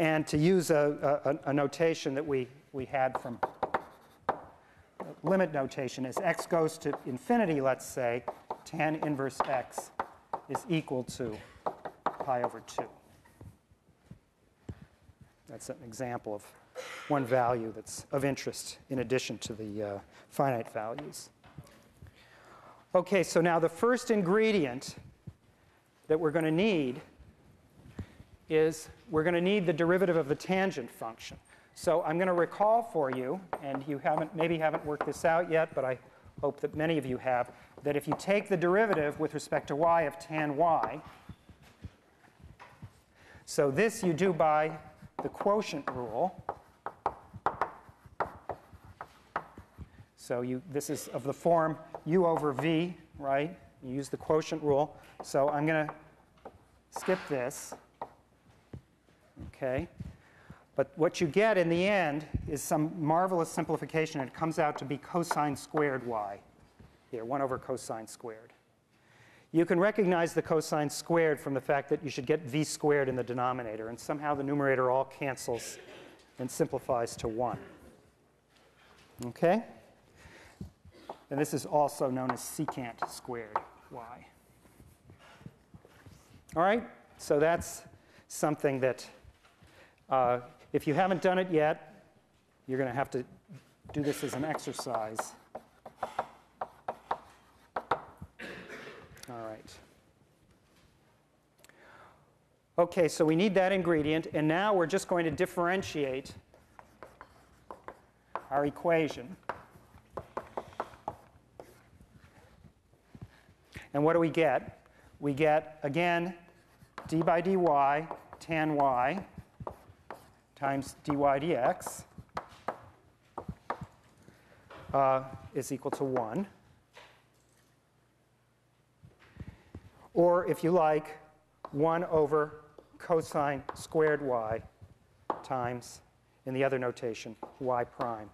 And to use a, a, a notation that we, we had from limit notation, as x goes to infinity, let's say, tan inverse x is equal to pi over 2. That's an example of one value that's of interest in addition to the uh, finite values. Okay, so now the first ingredient that we're going to need is we're going to need the derivative of the tangent function. So I'm going to recall for you, and you haven't maybe haven't worked this out yet, but I hope that many of you have, that if you take the derivative with respect to y of tan y, so this you do by the quotient rule. So you, this is of the form u over v, right? You use the quotient rule. So I'm going to skip this. Okay. But what you get in the end is some marvelous simplification. and It comes out to be cosine squared y. Here, 1 over cosine squared. You can recognize the cosine squared from the fact that you should get v squared in the denominator, and somehow the numerator all cancels and simplifies to 1. Okay? And this is also known as secant squared y. All right? So that's something that, uh, if you haven't done it yet, you're going to have to do this as an exercise. All right. Okay, so we need that ingredient, and now we're just going to differentiate our equation. And what do we get? We get, again, d by dy tan y times dy dx uh, is equal to 1. Or, if you like, 1 over cosine squared y times, in the other notation, y prime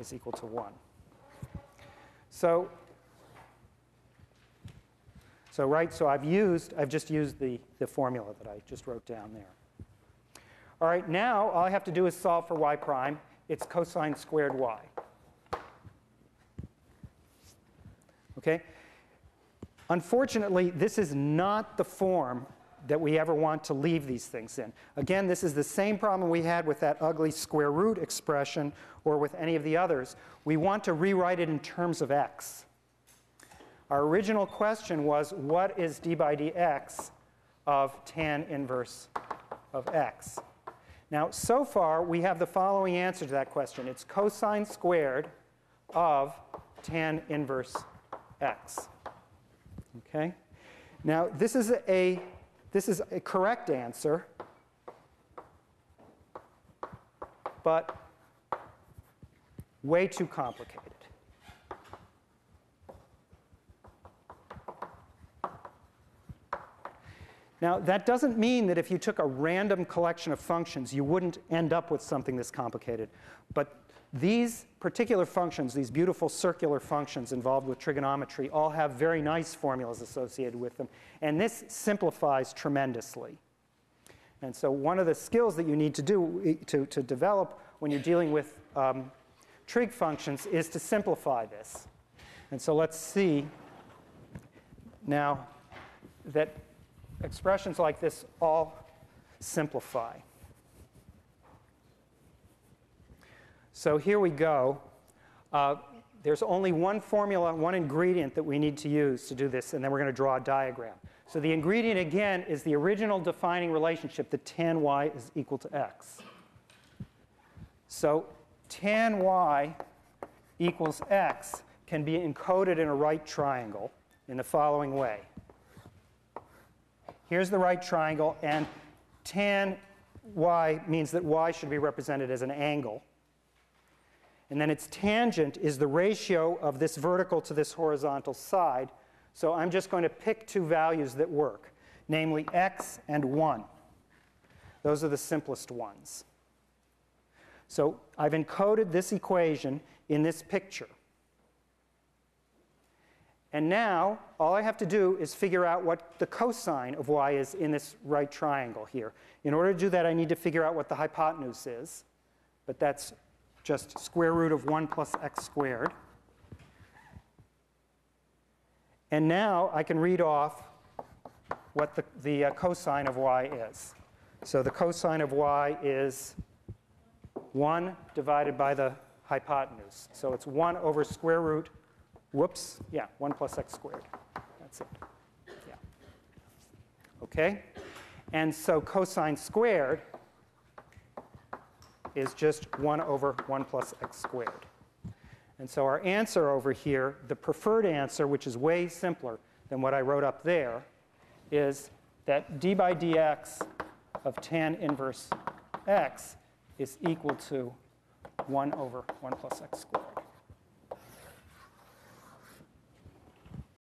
is equal to 1. So so right, so I've used, I've just used the, the formula that I just wrote down there. All right, now all I have to do is solve for y prime. It's cosine squared y. Okay? Unfortunately, this is not the form that we ever want to leave these things in. Again, this is the same problem we had with that ugly square root expression or with any of the others. We want to rewrite it in terms of x. Our original question was, what is d by dx of tan inverse of x? Now, so far, we have the following answer to that question. It's cosine squared of tan inverse x. Okay? Now, this is a, this is a correct answer, but way too complicated. Now, that doesn't mean that if you took a random collection of functions, you wouldn't end up with something this complicated. But these particular functions, these beautiful circular functions involved with trigonometry, all have very nice formulas associated with them. And this simplifies tremendously. And so one of the skills that you need to do to, to develop when you're dealing with um, trig functions is to simplify this. And so let's see now that expressions like this all simplify. So here we go. Uh, there's only one formula, one ingredient that we need to use to do this, and then we're going to draw a diagram. So the ingredient, again, is the original defining relationship that tan y is equal to x. So tan y equals x can be encoded in a right triangle in the following way. Here's the right triangle, and tan y means that y should be represented as an angle. And then its tangent is the ratio of this vertical to this horizontal side. So I'm just going to pick two values that work, namely x and 1. Those are the simplest ones. So I've encoded this equation in this picture. And now, all I have to do is figure out what the cosine of y is in this right triangle here. In order to do that, I need to figure out what the hypotenuse is. But that's just square root of 1 plus x squared. And now I can read off what the, the uh, cosine of y is. So the cosine of y is 1 divided by the hypotenuse. So it's 1 over square root, whoops, yeah, 1 plus x squared. That's it. Yeah. Okay? And so cosine squared is just 1 over 1 plus x squared. And so our answer over here, the preferred answer, which is way simpler than what I wrote up there, is that d by dx of tan inverse x is equal to 1 over 1 plus x squared.